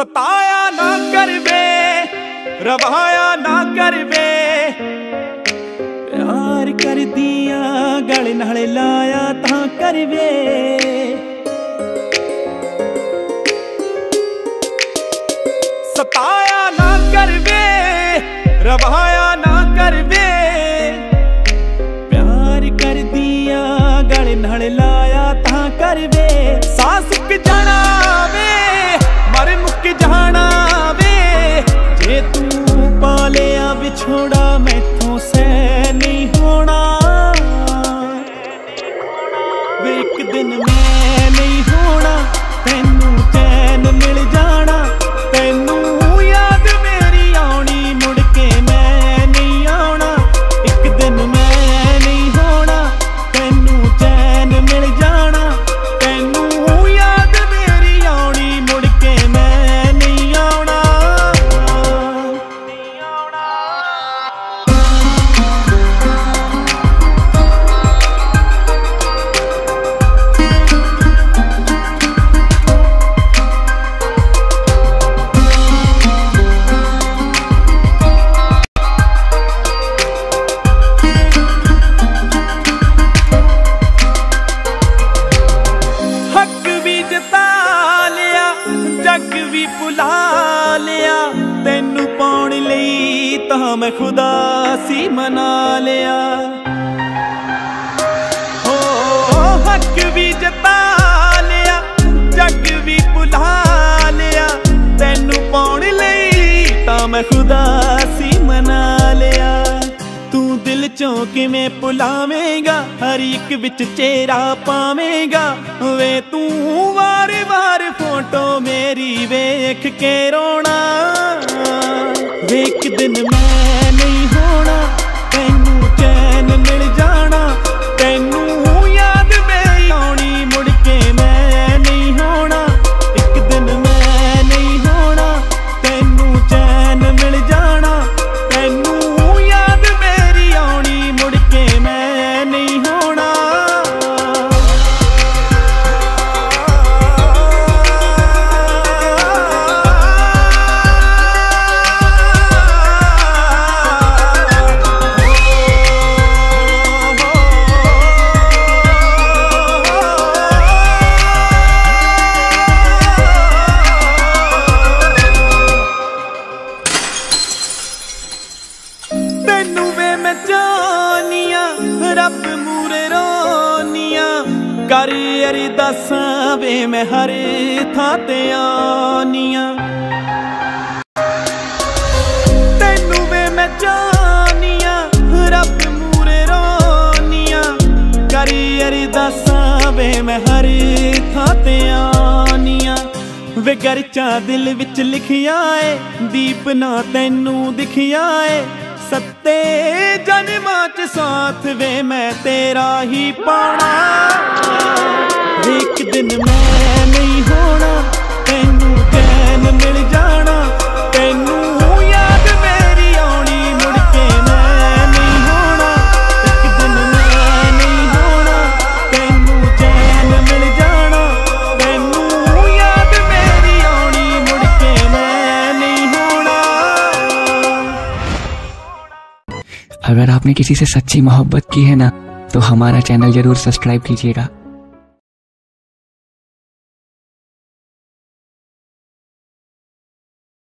ਸਤਾਇਆ ਨਾ ਕਰਵੇ, ਰਵਾਇਆ ਨਾ ਕਰਵੇ। ਪਿਆਰ ਕਰਦੀਆਂ, ਗਲ ਨਾਲ ਲਾਇਆ ਤਾਂ ਕਰਵੇ। ਸਤਾਇਆ ਨਾ ਕਰਵੇ, ਰਵਾਇਆ ਨਾ ਕਰਵੇ। ਪਿਆਰ ਕਰਦੀਆਂ, ਗਲ ਨਾਲ ਲਾਇਆ ਤਾਂ ਕਰਵੇ। ਸਾਹ ਸੁੱਕ ਜਾਣਾ ਵਿਛੋੜਾ ਮੈਥੋਂ ਸਹਿ ਤਾਂ ਮੈਂ ਖੁਦਾ ਸੀ ਮਨਾ ਲਿਆ। ਹੋ ਹੱਕ ਵੀ ਜਤਾ ਲਿਆ, ਜੱਗ ਵੀ ਭੁਲਾ ਲਿਆ। ਤੈਨੂੰ ਪਾਉਣ ਲਈ ਤਾਂ ਮੈਂ ਖੁਦਾ ਸੀ ਮਨਾ ਲਿਆ। ਤੂੰ ਦਿਲ ਚੋਂ ਕਿਵੇਂ ਭੁਲਾਵੇਂਗਾ? ਹਰ ਇੱਕ ਵਿੱਚ ਚਿਹਰਾ ਪਾਵੇਂਗਾ। ਵੇ ਤੂੰ ਵਾਰ-ਵਾਰ ਫੋਟੋ ਮੇਰੀ ਵੇਖ ਕੇ ਰੋਣਾ। ਵੇ ਇੱਕ ਦਿਨ ਮੈਂ ਤੈਨੂੰ ਵੇ ਮੈਂ ਜਾਨੀਆਂ ਰੱਬ ਮੂਰੇ ਰੋਨੀਆਂ ਕਰ ਅਰਦਾਸਾਂ ਵੇ ਮੈਂ ਹਰ ਥਾਂ ਤੇ ਆਨੀਆਂ ਤੈਨੂੰ ਵੇ ਮੈਂ ਜਾਨੀਆਂ ਰੱਬ ਮੂਰੇ ਰੋਨੀਆਂ ਕਰ ਅਰਦਾਸਾਂ ਵੇ ਮੈਂ ਹਰ ਥਾਂ ਤੇ ਆਨੀਆਂ ਵੇ ਗਰਚਾ ਦਿਲ ਵਿੱਚ ਲਿਖਿਆ ਏ, ਦੀਪ ਨਾ ਤੈਨੂੰ ਦਿਖਿਆ ਏ। ਸੱਤੇ ਜਨਮਾਂ ਚ ਸਾਥ ਵੇ ਮੈਂ ਤੇਰਾ ਹੀ ਪਾਣਾ। ਇੱਕ ਦਿਨ ਮੈਂ अगर आपने किसी से सच्ची मोहब्बत की है ना तो हमारा चैनल जरूर सब्सक्राइब कीजिएगा